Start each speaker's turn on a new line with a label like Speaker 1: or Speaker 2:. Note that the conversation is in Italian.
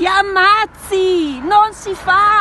Speaker 1: Ti ammazzi! Non si fa!